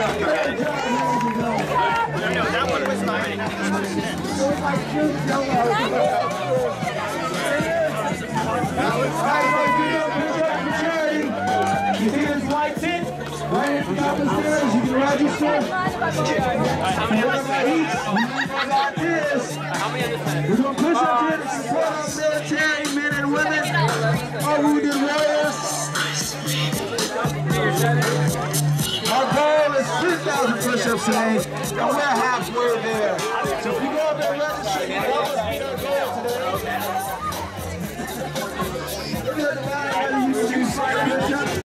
that one was You see this white tent? Right at top of the stairs, you can register. Whoever eats, like this. We're going to push up here to support military 10,000 push-ups today, and we're halfway there. So if you go up there and register, you help us meet our goal today.